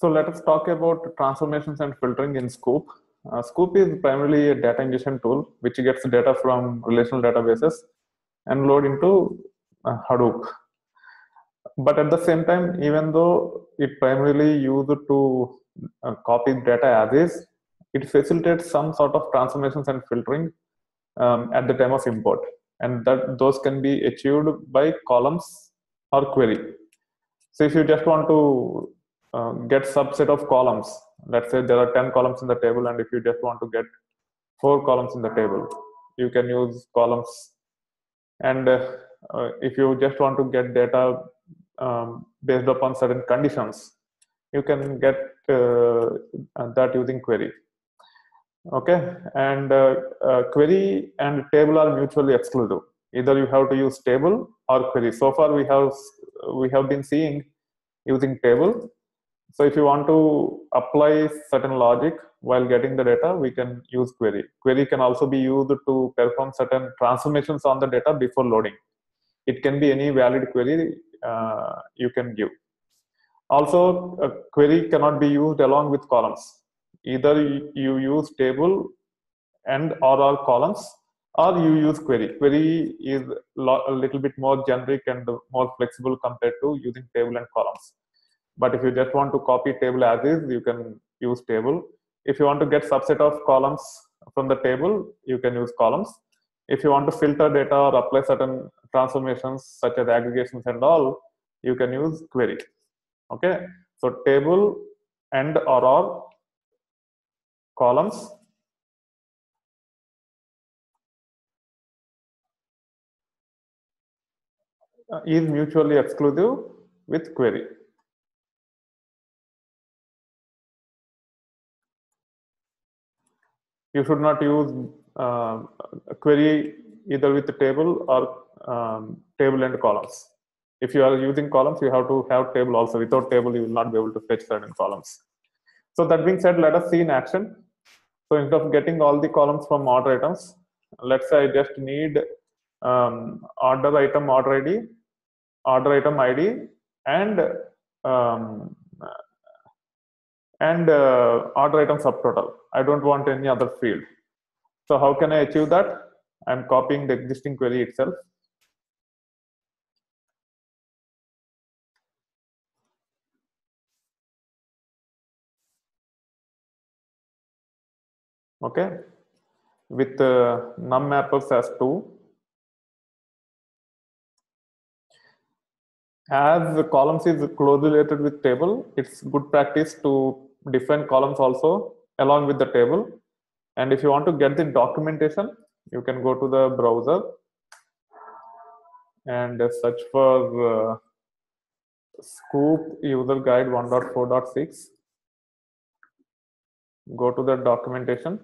So let us talk about transformations and filtering in Sqoop. Uh, Sqoop is primarily a data ingestion tool which gets data from relational databases and load into uh, Hadoop. But at the same time, even though it primarily used to uh, copy data as is, it facilitates some sort of transformations and filtering um, at the time of import, and that those can be achieved by columns or query. So if you just want to uh, get subset of columns, let's say there are 10 columns in the table, and if you just want to get four columns in the table, you can use columns. And uh, uh, if you just want to get data um, based upon certain conditions, you can get uh, that using query. Okay? And uh, query and table are mutually exclusive. Either you have to use table or query. So far we have we have been seeing using table so if you want to apply certain logic while getting the data we can use query. Query can also be used to perform certain transformations on the data before loading. It can be any valid query uh, you can give. Also a query cannot be used along with columns. Either you use table and or or columns or you use query. Query is a little bit more generic and more flexible compared to using table and columns but if you just want to copy table as is you can use table. If you want to get subset of columns from the table you can use columns. If you want to filter data or apply certain transformations such as aggregations and all you can use query. Okay? So table and or columns. Uh, is mutually exclusive with query. You should not use uh, query either with the table or um, table and columns. If you are using columns, you have to have table also. Without table, you will not be able to fetch certain columns. So that being said, let us see in action. So instead of getting all the columns from order items, let's say I just need um, order item order ID, order item ID, and um, and uh, order item subtotal. I don't want any other field. So how can I achieve that? I'm copying the existing query itself. okay with uh, num mappers as 2 as the columns is closely related with table it's good practice to define columns also along with the table. And if you want to get the documentation you can go to the browser and search for uh, sqoop user guide 1.4.6 go to the documentation.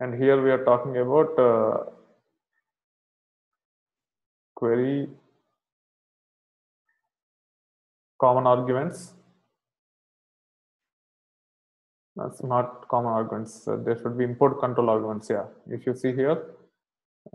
And here we are talking about uh, query common arguments. That's not common arguments. Uh, there should be import control arguments yeah. If you see here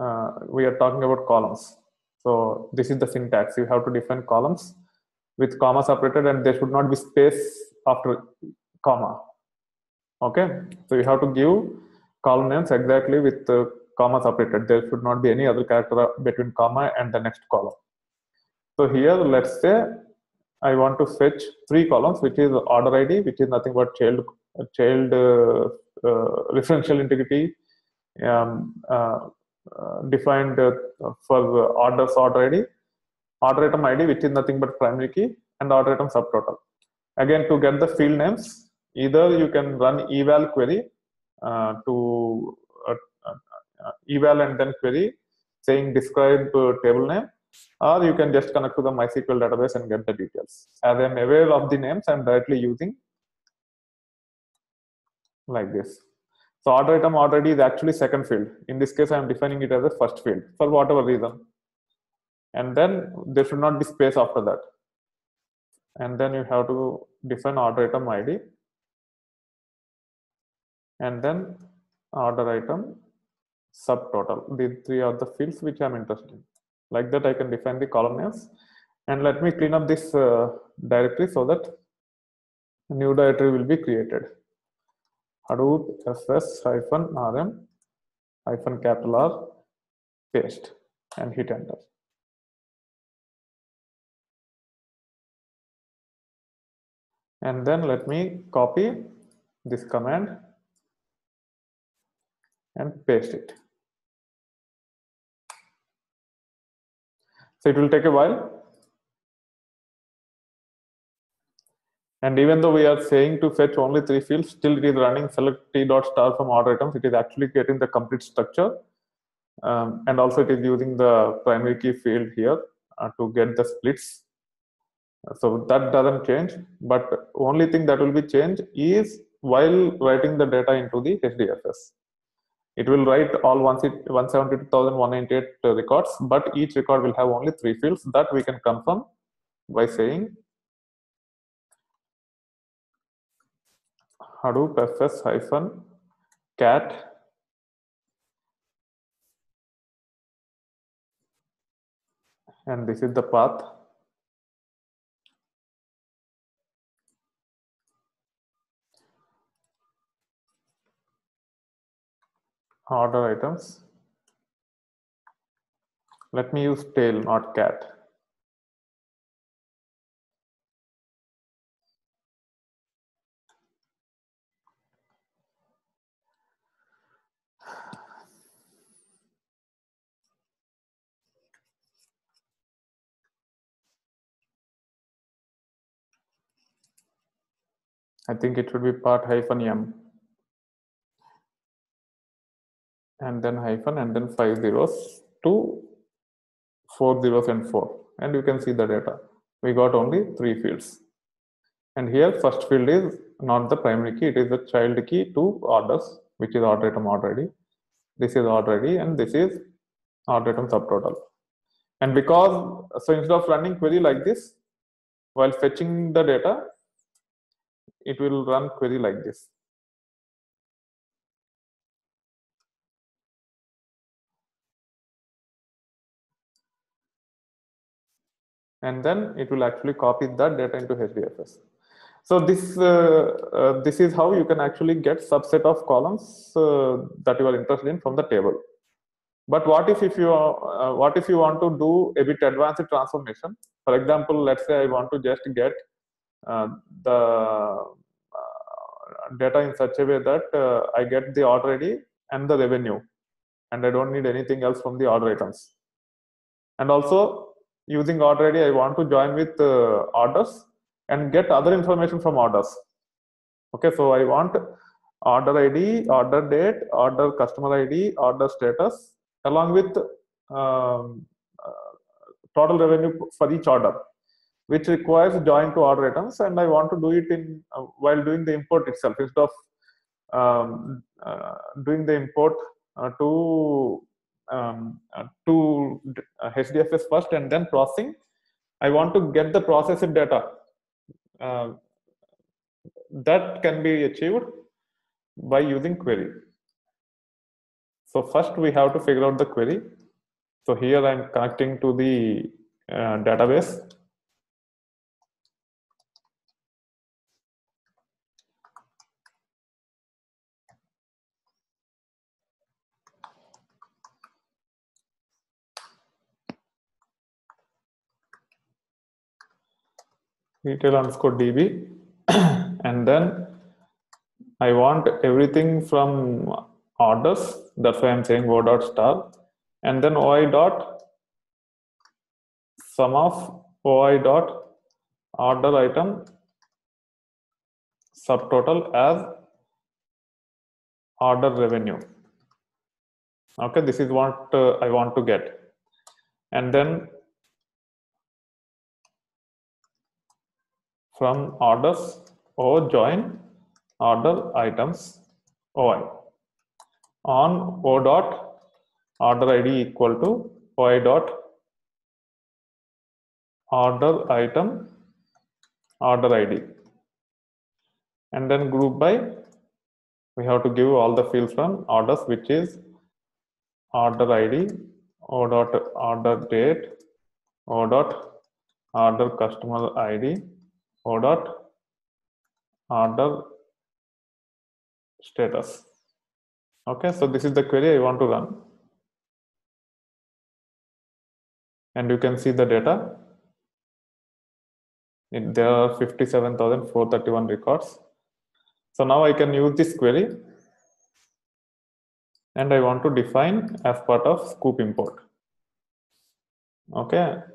uh, we are talking about columns. So this is the syntax. You have to define columns with comma separated and there should not be space after comma. Okay? So you have to give column names exactly with the comma separated. There should not be any other character between comma and the next column. So here let's say i want to fetch three columns which is order id which is nothing but child child uh, uh, referential integrity um, uh, uh defined uh, for orders order id order item ID, which is nothing but primary key, and order item subtotal. Again, to get the field names, either you can run eval query to eval and then query saying describe table name, or you can just connect to the MySQL database and get the details. As I'm aware of the names, I'm directly using like this. So order item already is actually second field. In this case, I'm defining it as a first field for whatever reason and then there should not be space after that and then you have to define order item id and then order item subtotal these three are the fields which i'm interested in like that i can define the column names And let me clean up this uh, directory so that new directory will be created. Hadoop fs hyphen rm hyphen capital R paste and hit enter. And then let me copy this command and paste it. So it will take a while. And even though we are saying to fetch only three fields, still it is running select t dot star from order items. It is actually getting the complete structure. Um, and also it is using the primary key field here uh, to get the splits. So that doesn't change, but only thing that will be changed is while writing the data into the HDFS. It will write all 172,198 records, but each record will have only three fields that we can confirm by saying Hadoop fs hyphen cat and this is the path order items. Let me use tail not cat. I think it should be part hyphen m and then hyphen and then five zeros to four zeros and four. And you can see the data. We got only three fields. And here first field is not the primary key. It is the child key to orders which is order item id this is id and this is order item subtotal. And because so instead of running query like this while fetching the data it will run query like this and then it will actually copy that data into HDFS. So this uh, uh, this is how you can actually get subset of columns uh, that you are interested in from the table. But what if if you uh, what if you want to do a bit advanced transformation? For example, let's say I want to just get uh, the uh, data in such a way that I get the order ID and the revenue, and I don't need anything else from the order items. And also using order ID, I want to join with uh, orders and get other information from orders. Okay, so I want order ID, order date, order customer ID, order status, along with um, uh, total revenue for each order, which requires join to order items. And I want to do it in uh, while doing the import itself instead of um, uh, doing the import uh, to um, uh, to uh, HDFS first and then processing. I want to get the processed data. Uh, that can be achieved by using query. So first we have to figure out the query. So here I'm connecting to the uh, database. Retail underscore db and then I want everything from orders. That's why I'm saying o dot star and then oi dot sum of oi dot order item subtotal as order revenue. Okay, this is what uh, I want to get. And then from orders or join order items oi on o dot order id equal to oi dot order item order id and then group by we have to give all the fields from orders which is order id o dot order date o dot order customer id o dot order status. Okay so this is the query i want to run. And you can see the data. It, there are 57431 records. So now i can use this query. And i want to define as part of sqoop import. Okay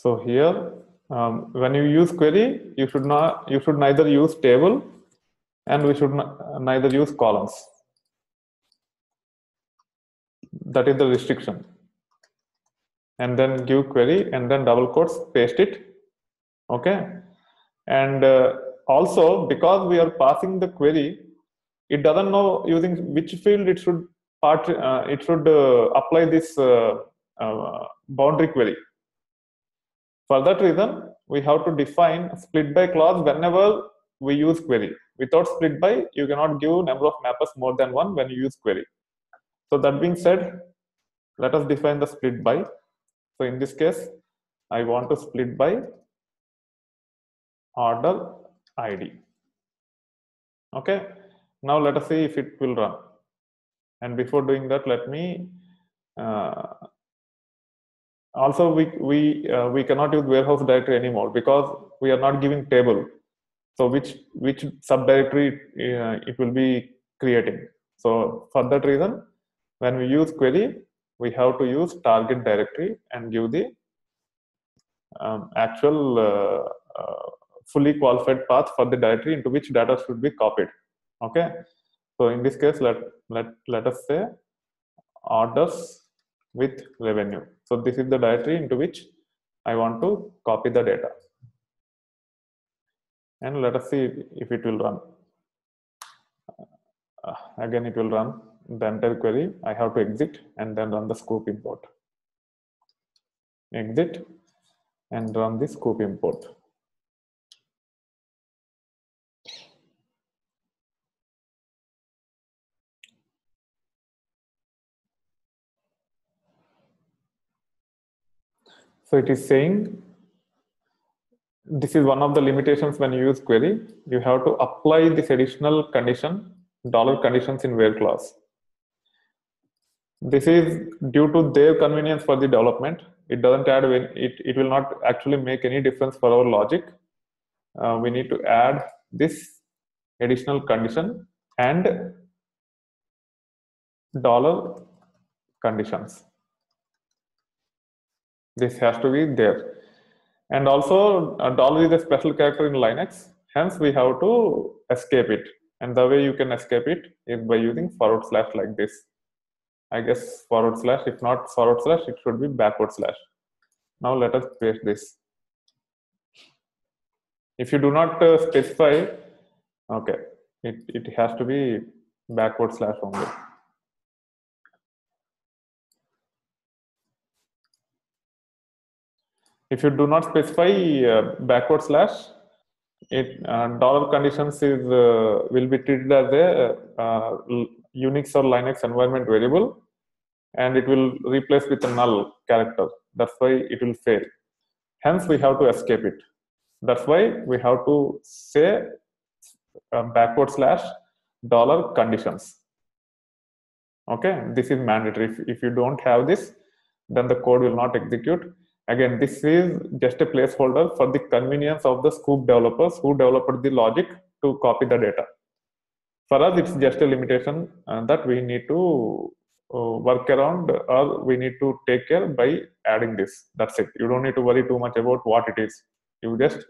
so here um, when you use query you should not you should neither use table and we should neither use columns. That is the restriction. And then give query and then double quotes paste it. Okay? And uh, also because we are passing the query it doesn't know using which field it should part uh, it should uh, apply this uh, uh, boundary query for that reason we have to define split by clause whenever we use query. Without split by you cannot give number of mappers more than one when you use query. So that being said let us define the split by. So in this case i want to split by order id okay? Now let us see if it will run. And before doing that let me uh, also we we uh, we cannot use warehouse directory anymore because we are not giving table. So which which subdirectory uh, it will be creating. So for that reason when we use query we have to use target directory and give the um, actual uh, uh, fully qualified path for the directory into which data should be copied. Okay? So in this case let let let us say orders with revenue so this is the directory into which i want to copy the data. And let us see if it will run. Uh, again it will run the entire query. I have to exit and then run the sqoop import. Exit and run the sqoop import So it is saying this is one of the limitations when you use query. You have to apply this additional condition, dollar conditions in where clause. This is due to their convenience for the development. It doesn't add, it, it will not actually make any difference for our logic. Uh, we need to add this additional condition and dollar conditions this has to be there. And also a dollar is a special character in linux hence we have to escape it. And the way you can escape it is by using forward slash like this. I guess forward slash if not forward slash it should be backward slash. Now let us paste this. If you do not uh, specify okay it, it has to be backward slash only if you do not specify uh, backward slash it uh, dollar conditions is uh, will be treated as a unix or linux environment variable and it will replace with a null character. That's why it will fail. Hence we have to escape it. That's why we have to say backward slash dollar conditions. Okay? This is mandatory. If, if you don't have this then the code will not execute again this is just a placeholder for the convenience of the sqoop developers who developed the logic to copy the data. For us it's just a limitation uh, that we need to uh, work around or we need to take care by adding this. That's it. You don't need to worry too much about what it is. You just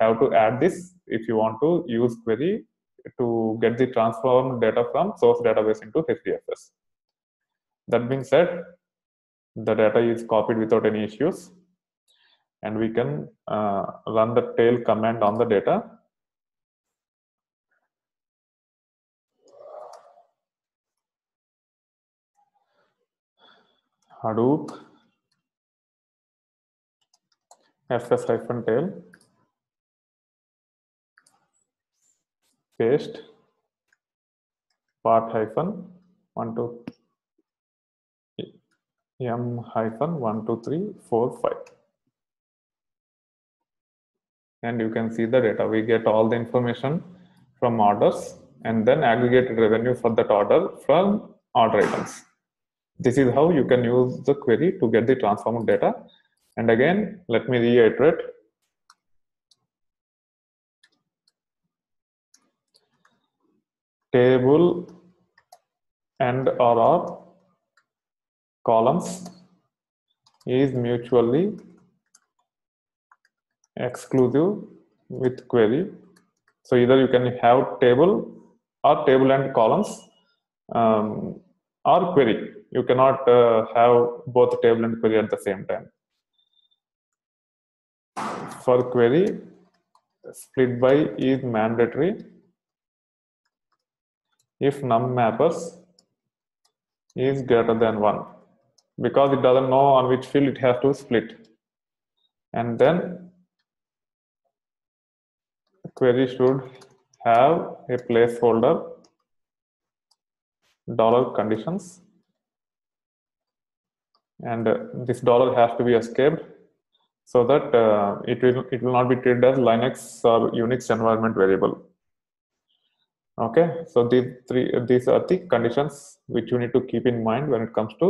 have to add this if you want to use query to get the transformed data from source database into hdfs that being said the data is copied without any issues and we can uh, run the tail command on the data. Hadoop. Fs hyphen tail. Paste. Part hyphen one two m hyphen 1 2 3 4 5 and you can see the data. We get all the information from orders and then aggregated revenue for that order from order items. This is how you can use the query to get the transformed data. And again let me reiterate. Table and or columns is mutually exclusive with query. So either you can have table or table and columns um, or query. You cannot uh, have both table and query at the same time. For query, split by is mandatory if num mappers is greater than 1 because it doesn't know on which field it has to split and then query should have a placeholder dollar conditions. And uh, this dollar has to be escaped so that uh, it will it will not be treated as linux or unix environment variable. Okay so these three these are the conditions which you need to keep in mind when it comes to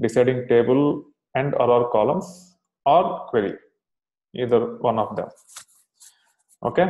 deciding table and or columns or query either one of them okay